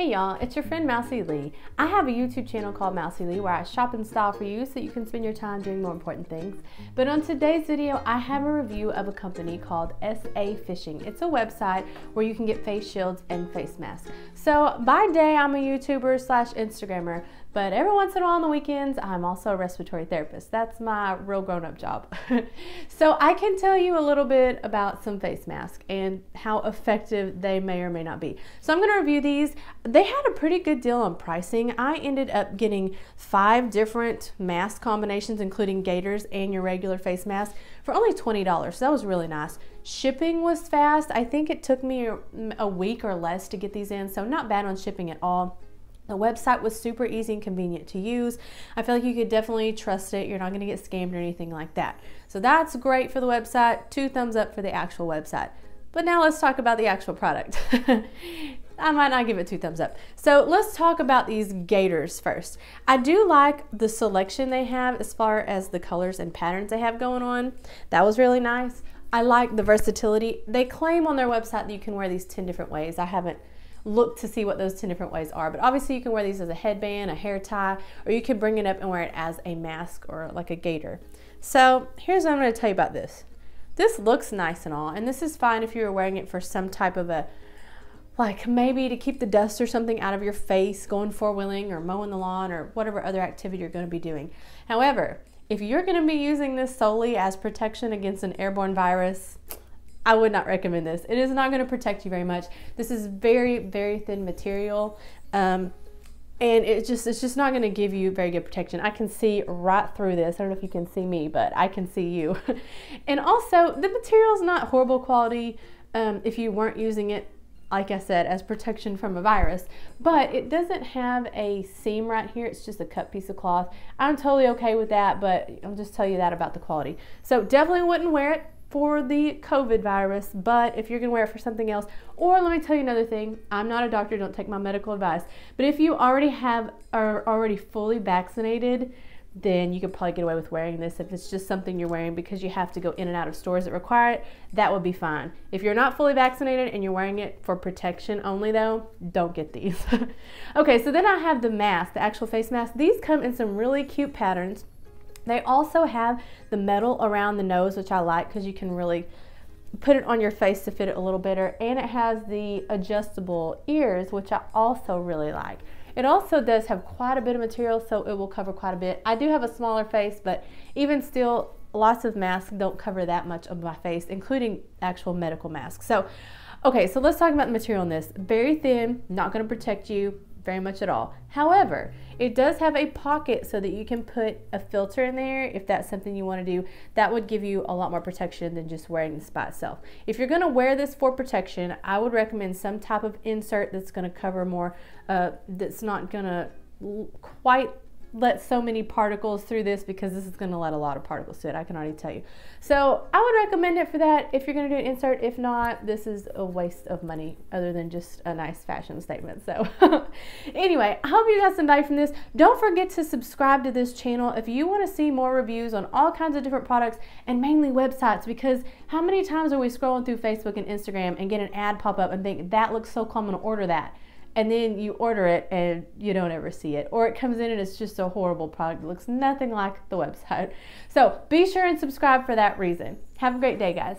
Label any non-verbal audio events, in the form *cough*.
Hey y'all, it's your friend Mousy Leigh. I have a YouTube channel called Mousy Leigh where I shop and style for you so you can spend your time doing more important things. But on today's video, I have a review of a company called SA Fishing. It's a website where you can get face shields and face masks. So by day, I'm a YouTuber slash Instagrammer, but every once in a while on the weekends, I'm also a respiratory therapist. That's my real grown up job. *laughs* so I can tell you a little bit about some face masks and how effective they may or may not be. So I'm going to review these. They had a pretty good deal on pricing. I ended up getting five different mask combinations, including gaiters and your regular face mask, for only $20. So that was really nice. Shipping was fast. I think it took me a week or less to get these in, so not bad on shipping at all. The website was super easy and convenient to use. I feel like you could definitely trust it. You're not going to get scammed or anything like that. So that's great for the website. Two thumbs up for the actual website. But now let's talk about the actual product. *laughs* I might not give it two thumbs up. So let's talk about these gaiters first. I do like the selection they have as far as the colors and patterns they have going on. That was really nice. I like the versatility. They claim on their website that you can wear these 10 different ways. I haven't look to see what those 10 different ways are. But obviously you can wear these as a headband, a hair tie, or you can bring it up and wear it as a mask or like a gaiter. So here's what I'm gonna tell you about this. This looks nice and all, and this is fine if you were wearing it for some type of a, like maybe to keep the dust or something out of your face, going four-wheeling or mowing the lawn or whatever other activity you're gonna be doing. However, if you're gonna be using this solely as protection against an airborne virus, I would not recommend this. It is not going to protect you very much. This is very, very thin material. Um, and it just it's just not going to give you very good protection. I can see right through this. I don't know if you can see me, but I can see you. *laughs* and also, the material is not horrible quality um, if you weren't using it, like I said, as protection from a virus. But it doesn't have a seam right here. It's just a cut piece of cloth. I'm totally okay with that, but I'll just tell you that about the quality. So definitely wouldn't wear it for the COVID virus, but if you're gonna wear it for something else, or let me tell you another thing, I'm not a doctor, don't take my medical advice, but if you already have are already fully vaccinated, then you could probably get away with wearing this. If it's just something you're wearing because you have to go in and out of stores that require it, that would be fine. If you're not fully vaccinated and you're wearing it for protection only though, don't get these. *laughs* okay, so then I have the mask, the actual face mask. These come in some really cute patterns. They also have the metal around the nose, which I like because you can really put it on your face to fit it a little better. And it has the adjustable ears, which I also really like. It also does have quite a bit of material, so it will cover quite a bit. I do have a smaller face, but even still, lots of masks don't cover that much of my face, including actual medical masks. So, okay, so let's talk about the material in this. Very thin, not gonna protect you very much at all. However, it does have a pocket so that you can put a filter in there if that's something you want to do. That would give you a lot more protection than just wearing this by itself. If you're going to wear this for protection, I would recommend some type of insert that's going to cover more, uh, that's not going to quite let so many particles through this because this is going to let a lot of particles through it. I can already tell you. So I would recommend it for that if you're going to do an insert. If not, this is a waste of money other than just a nice fashion statement. So *laughs* anyway, I hope you got some value from this. Don't forget to subscribe to this channel if you want to see more reviews on all kinds of different products and mainly websites because how many times are we scrolling through Facebook and Instagram and get an ad pop up and think that looks so cool, I'm going to order that and then you order it and you don't ever see it. Or it comes in and it's just a horrible product. It looks nothing like the website. *laughs* So be sure and subscribe for that reason. Have a great day, guys.